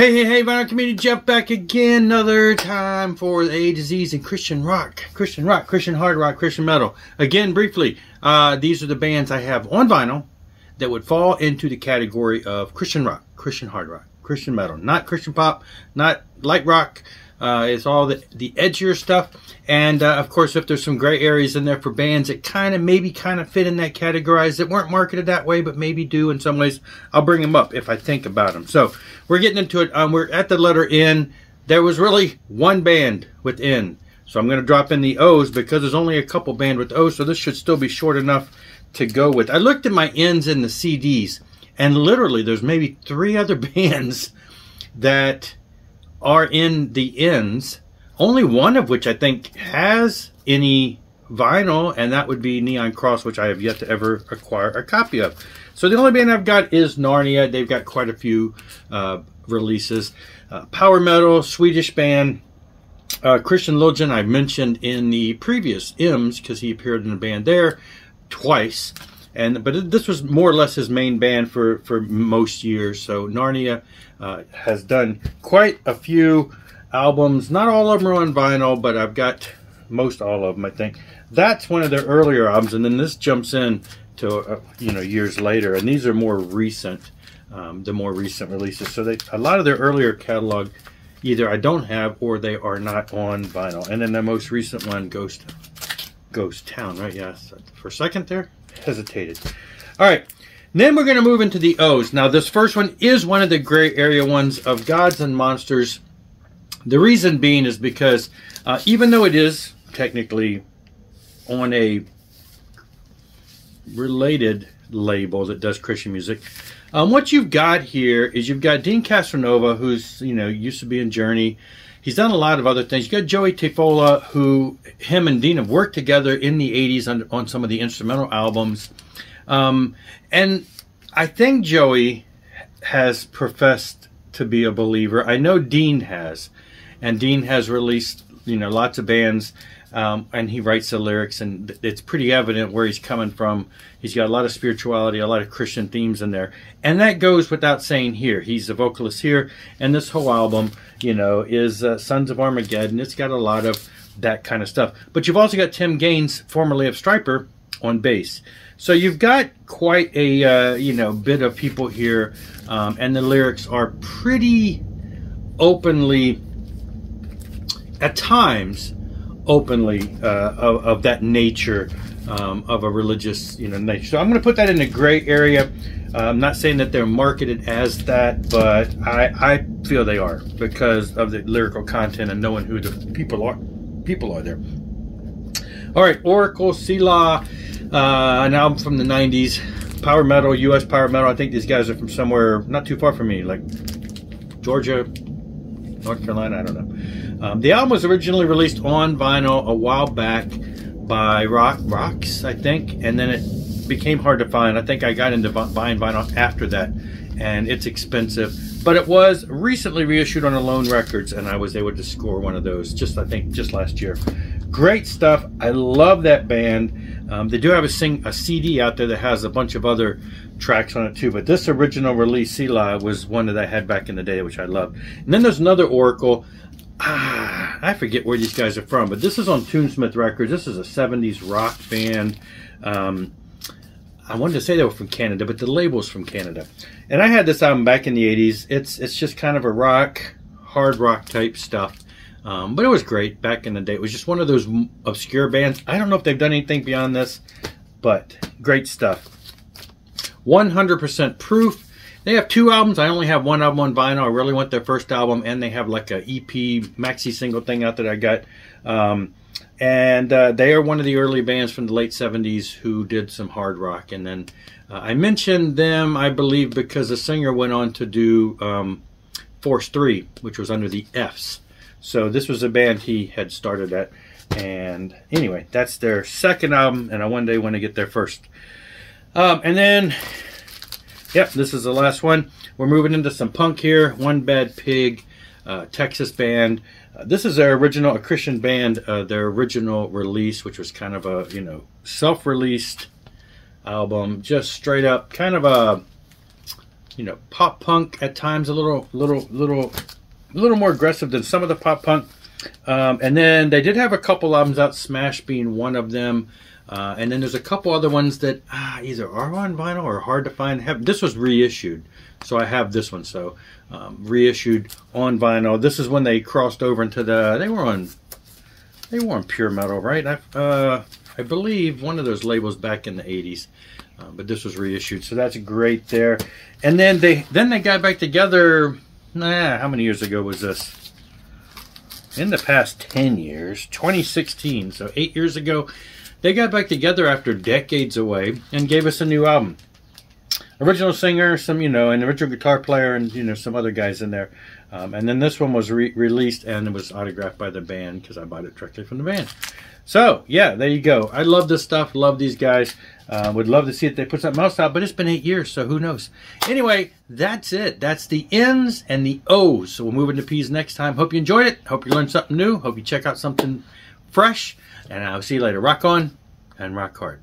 Hey, hey, hey, Vinyl Community, Jeff back again. Another time for A Z's and Christian rock, Christian rock, Christian hard rock, Christian metal. Again, briefly, uh, these are the bands I have on vinyl that would fall into the category of Christian rock, Christian hard rock, Christian metal, not Christian pop, not light rock. Uh, it's all the, the edgier stuff. And uh, of course, if there's some gray areas in there for bands that kind of maybe kind of fit in that category that weren't marketed that way, but maybe do in some ways, I'll bring them up if I think about them. So we're getting into it. Um, we're at the letter N. There was really one band with N. So I'm going to drop in the O's because there's only a couple band with O's, so this should still be short enough to go with. I looked at my N's in the CDs, and literally there's maybe three other bands that are in the ends, only one of which I think has any vinyl, and that would be Neon Cross, which I have yet to ever acquire a copy of. So the only band I've got is Narnia. They've got quite a few uh, releases. Uh, power metal, Swedish band. Uh, Christian Liljegren, I mentioned in the previous M's because he appeared in the band there twice. And but this was more or less his main band for for most years. So Narnia uh, has done quite a few albums. Not all of them are on vinyl, but I've got most all of them. I think that's one of their earlier albums, and then this jumps in to uh, you know years later, and these are more recent, um, the more recent releases. So they a lot of their earlier catalog either I don't have or they are not on vinyl. And then the most recent one, Ghost Ghost Town, right? Yes, for a second there, hesitated. All right. Then we're going to move into the O's. Now, this first one is one of the gray area ones of Gods and Monsters. The reason being is because uh, even though it is technically on a related label that does Christian music, um, what you've got here is you've got Deen Castronovo, who's you know used to be in Journey. He's done a lot of other things. You got Joey Tafolla, who him and Deen have worked together in the '80s on, on some of the instrumental albums. Um, and I think Joey has professed to be a believer. I know Deen has, and Deen has released you know lots of bands, um, and he writes the lyrics, and it's pretty evident where he's coming from. He's got a lot of spirituality, a lot of Christian themes in there, and that goes without saying. Here, he's the vocalist here, and this whole album, you know, is uh, Sons of Armageddon. It's got a lot of that kind of stuff. But you've also got Tim Gaines, formerly of Stryper, on bass. So you've got quite a uh, you know bit of people here, um, and the lyrics are pretty openly, at times, openly uh, of, of, that nature um, of a religious you know nature. So I'm going to put that in a gray area. Uh, I'm not saying that they're marketed as that, but I, I feel they are because of the lyrical content and knowing who the people are. People are there. All right, Oracle, Selah, Uh, an album from the 90s. Power metal, US power metal. I think these guys are from somewhere not too far from me, like Georgia, North Carolina, I don't know. Um, the album was originally released on vinyl a while back by Rock Rocks, I think, and then it became hard to find. I think I got into buying vinyl after that, and it's expensive. But it was recently reissued on Alone Records, and I was able to score one of those just, I think, just last year. Great stuff. I love that band. Um, they do have a, sing, a CD out there that has a bunch of other tracks on it too, but this original release, Selah, was one that I had back in the day, which I love. And then there's another Oracle. Ah, I forget where these guys are from, but this is on Tunesmith Records. This is a 70s rock band. Um, I wanted to say they were from Canada, but the label's from Canada. And I had this album back in the 80s. It's it's just kind of a rock, hard rock type stuff. Um, but it was great back in the day. It was just one of those obscure bands. I don't know if they've done anything beyond this, but great stuff. 100% proof. They have two albums. I only have one album on vinyl. I really want their first album, and they have like a EP maxi single thing out that I got. Um, and uh, they are one of the early bands from the late 70s who did some hard rock. And then uh, I mentioned them, I believe, because the singer went on to do um, Force 3, which was under the Fs. So this was a band he had started at. And anyway, that's their second album, and I one day want to get their first. Um, and then, yep, this is the last one. We're moving into some punk here. One Bad Pig, uh, Texas band. Uh, this is their original, a Christian band, uh, their original release, which was kind of a, you know, self-released album. Just straight up, kind of a, you know, pop punk at times, a little, little, little, a little more aggressive than some of the pop punk. Um, and then they did have a couple albums out, Smash being one of them. Uh, and then there's a couple other ones that ah, either are on vinyl or hard to find. Have, this was reissued, so I have this one. So um, reissued on vinyl. This is when they crossed over into the. They were on. They were on pure metal, right? I, uh, I believe one of those labels back in the 80s. Uh, but this was reissued, so that's great there. And then they then they got back together. Nah, how many years ago was this? In the past 10 years, 2016, so eight years ago, they got back together after decades away and gave us a new album. Original singer, some, you know, an original guitar player, and, you know, some other guys in there. Um, and then this one was re released and it was autographed by the band because I bought it directly from the band. So, yeah, there you go. I love this stuff. Love these guys. Uh, would love to see if they put something else out, but it's been eight years, so who knows? Anyway, that's it. That's the N's and the O's. So we'll move into P's next time. Hope you enjoyed it. Hope you learned something new. Hope you check out something fresh. And I'll see you later. Rock on and rock hard.